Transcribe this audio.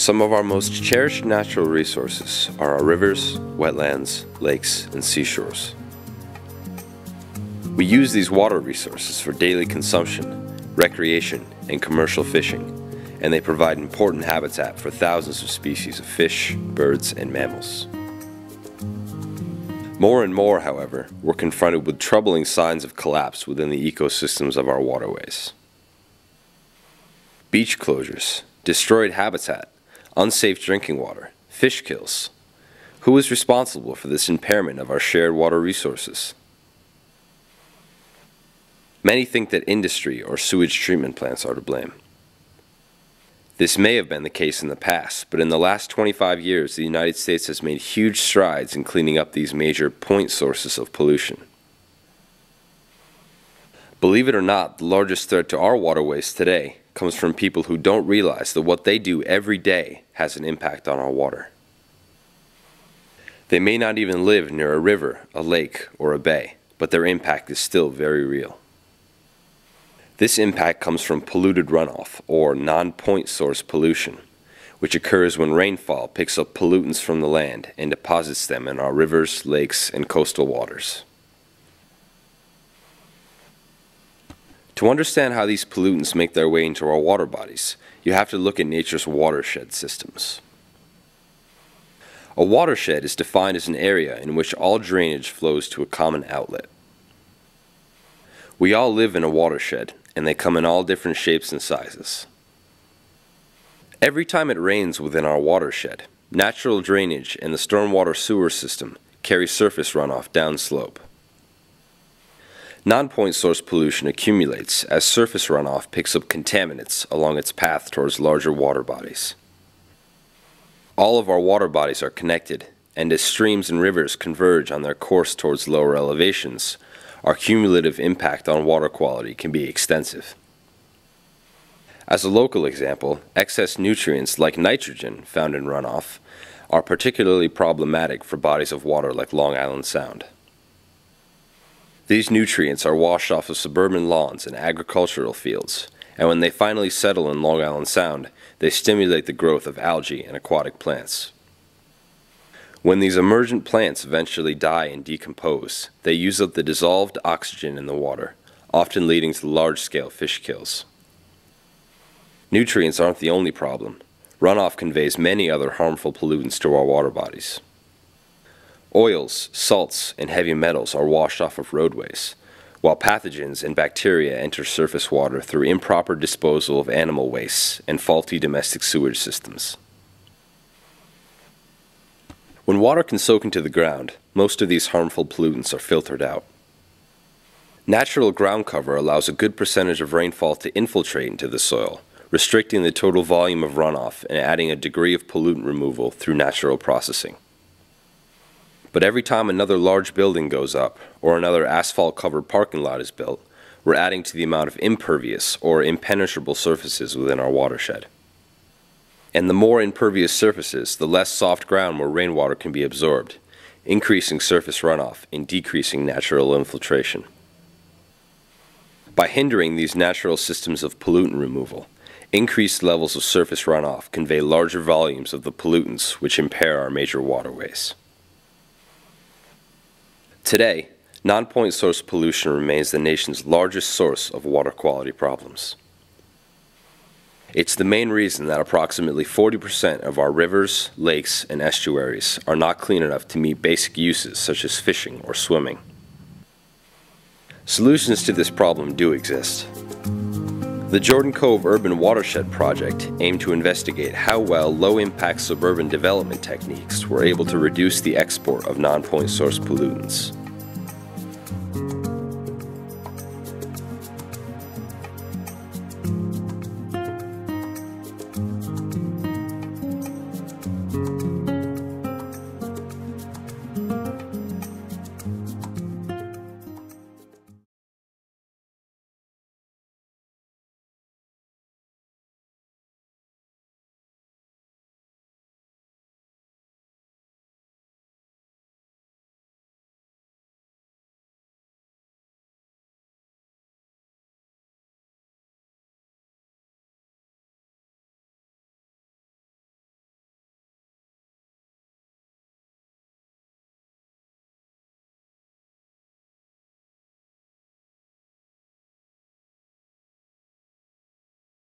Some of our most cherished natural resources are our rivers, wetlands, lakes, and seashores. We use these water resources for daily consumption, recreation, and commercial fishing, and they provide important habitat for thousands of species of fish, birds, and mammals. More and more, however, we're confronted with troubling signs of collapse within the ecosystems of our waterways. Beach closures, destroyed habitat, unsafe drinking water, fish kills. Who is responsible for this impairment of our shared water resources? Many think that industry or sewage treatment plants are to blame. This may have been the case in the past, but in the last 25 years, the United States has made huge strides in cleaning up these major point sources of pollution. Believe it or not, the largest threat to our waterways today comes from people who don't realize that what they do every day has an impact on our water. They may not even live near a river, a lake, or a bay, but their impact is still very real. This impact comes from polluted runoff, or non-point source pollution, which occurs when rainfall picks up pollutants from the land and deposits them in our rivers, lakes, and coastal waters. To understand how these pollutants make their way into our water bodies, you have to look at nature's watershed systems. A watershed is defined as an area in which all drainage flows to a common outlet. We all live in a watershed, and they come in all different shapes and sizes. Every time it rains within our watershed, natural drainage and the stormwater sewer system carry surface runoff downslope. Non-point source pollution accumulates as surface runoff picks up contaminants along its path towards larger water bodies. All of our water bodies are connected, and as streams and rivers converge on their course towards lower elevations, our cumulative impact on water quality can be extensive. As a local example, excess nutrients like nitrogen found in runoff are particularly problematic for bodies of water like Long Island Sound. These nutrients are washed off of suburban lawns and agricultural fields, and when they finally settle in Long Island Sound, they stimulate the growth of algae and aquatic plants. When these emergent plants eventually die and decompose, they use up the dissolved oxygen in the water, often leading to large-scale fish kills. Nutrients aren't the only problem. Runoff conveys many other harmful pollutants to our water bodies. Oils, salts, and heavy metals are washed off of roadways, while pathogens and bacteria enter surface water through improper disposal of animal wastes and faulty domestic sewage systems. When water can soak into the ground, most of these harmful pollutants are filtered out. Natural ground cover allows a good percentage of rainfall to infiltrate into the soil, restricting the total volume of runoff and adding a degree of pollutant removal through natural processing. But every time another large building goes up or another asphalt covered parking lot is built, we're adding to the amount of impervious or impenetrable surfaces within our watershed. And the more impervious surfaces, the less soft ground where rainwater can be absorbed, increasing surface runoff and decreasing natural infiltration. By hindering these natural systems of pollutant removal, increased levels of surface runoff convey larger volumes of the pollutants which impair our major waterways. Today, non-point source pollution remains the nation's largest source of water quality problems. It's the main reason that approximately 40% of our rivers, lakes, and estuaries are not clean enough to meet basic uses such as fishing or swimming. Solutions to this problem do exist. The Jordan Cove Urban Watershed Project aimed to investigate how well low-impact suburban development techniques were able to reduce the export of non-point source pollutants.